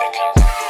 second.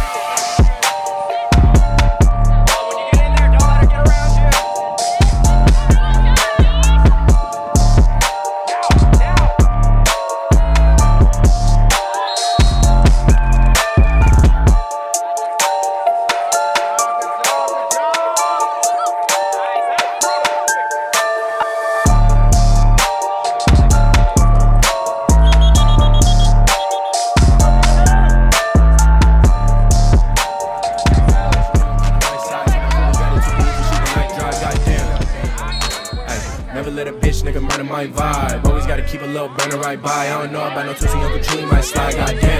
my vibe. Always gotta keep a little burner right by. I don't know about no Tootsie Uncle Chewy, my slide, goddamn.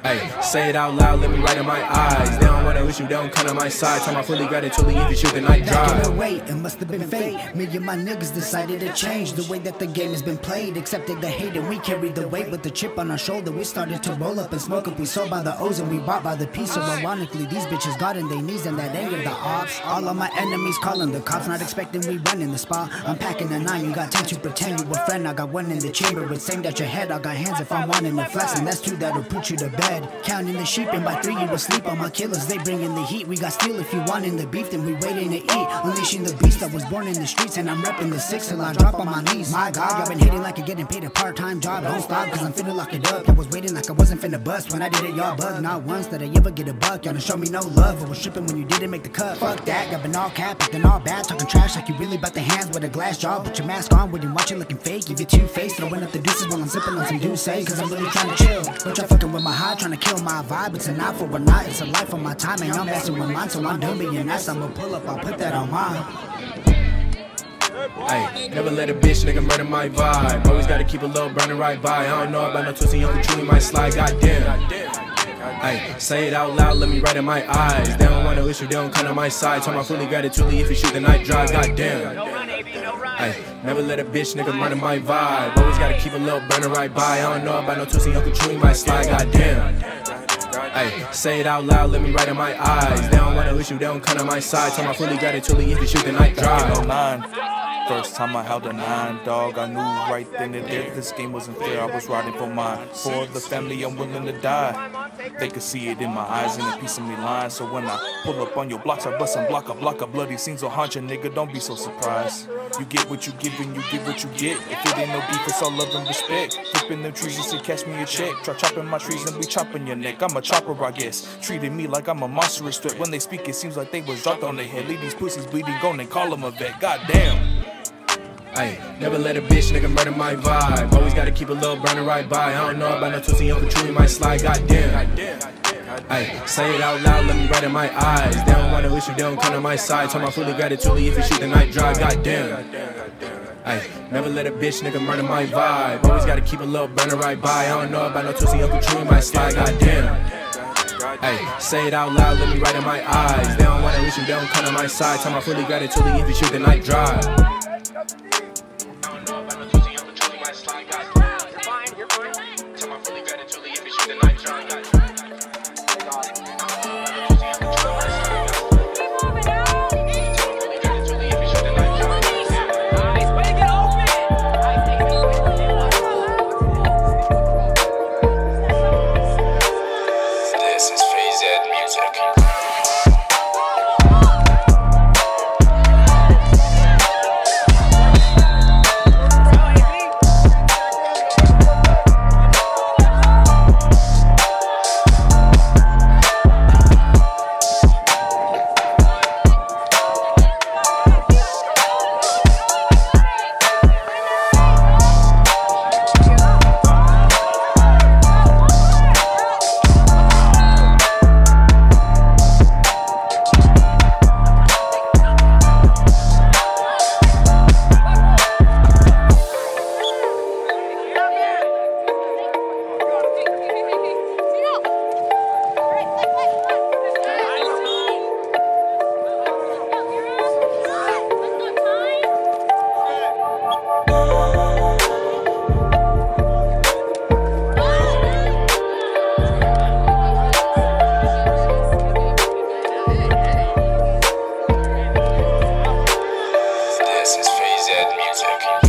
Hey, say it out loud, let me right in my eyes. They don't wanna wish you, they don't come to my side. Tell my fully gratitude, if you shoot the night Back in the drive. wait, it must have been fate. Me and my niggas decided to change the way that the game has been played. Accepted the hate and we carried the weight with the chip on our shoulder. We started to roll up and smoke up. We sold by the O's and we bought by the piece. So ironically, these bitches got in their knees and that anger, the ops. All of my enemies calling the cops, not expecting we run in the spot. I'm packing a nine, you got ten to pretend you a friend. I got one in the chamber with same that your head. I got hands if I'm wanting to flex, and that's two that'll put you to bed. Counting the sheep, and by three you will sleep. On my killers, they bring in the heat. We got steel if you want in the beef, then we waiting to eat. Unleashing the beast that was born in the streets, and I'm repping the six till I drop on my knees. My God, y'all been hating like you're getting paid a part-time job. Don't stop, cause I'm finna lock it up. I was waiting like I wasn't finna bust. When I did it, y'all bug. Not once did I ever get a buck. Y'all done show me no love. I was tripping when you didn't make the cut. Fuck that, y'all been all cap, acting all bad, talking trash like you really bout the hands with a glass jaw. Put your mask on when you watch it looking fake. Give you two face, throwing up the deuces while I'm sipping on some juice, cause I'm really trying to chill. But y'all fucking with my high, trying to kill my vibe. It's a night for a night, it's a life of my time, and y'all messing with mine, so I'm done being nice. I'ma pull up, I'll put that on mine. Hey, never let a bitch nigga murder my vibe. Always gotta keep a little burner right by. I don't know about no Tootsie Uncle Chewy, my slide, goddamn. Hey, say it out loud, let me right in my eyes. They don't want no issue, they don't come to my side. Tell my fully gratitude if you shoot the night drive, goddamn. Hey, never let a bitch nigga murder my vibe. Always gotta keep a little burner right by. I don't know about no Tootsie Uncle Chewy, my slide, goddamn. Hey, say it out loud, let me right in my eyes. They don't wanna no you, they don't come to my side. Tell my fully gratitude if you shoot the night drive. 09. First time I held a nine, dog. I knew right then and there this game wasn't fair. I was riding for mine. For the family, I'm willing to die. They could see it in my eyes and a piece of me lying. So when I pull up on your blocks, I bust and block a block of bloody scenes will haunt you, nigga. Don't be so surprised. You get what you give and you get what you get. If it ain't no beef, it's all love and respect. Flipping them trees just to catch me a check. Try chopping my trees and we chopping your neck. I'm a chopper, I guess. Treating me like I'm a monstrous threat. When they speak, it seems like they was dropped on their head. Leave these pussies bleeding, gone and call them a vet. Goddamn. Hey, never let a bitch nigga murder my vibe. Always gotta keep a little burner right by. I don't know about no Tootsie Uncle Chewy, my slide, goddamn. Hey, say it out loud, let me right in my eyes. They don't want no issue, they don't come to my side. Tell my fully gratitude if you shoot the night drive, goddamn. Hey, never let a bitch nigga murder my vibe. Always gotta keep a little burner right by. I don't know about no Tootsie Uncle Chewy, my slide, goddamn. Hey, say it out loud, let me right in my eyes. They don't wanna no issue, they don't come to my side. Tell my fully gratitude if you shoot the night drive. music.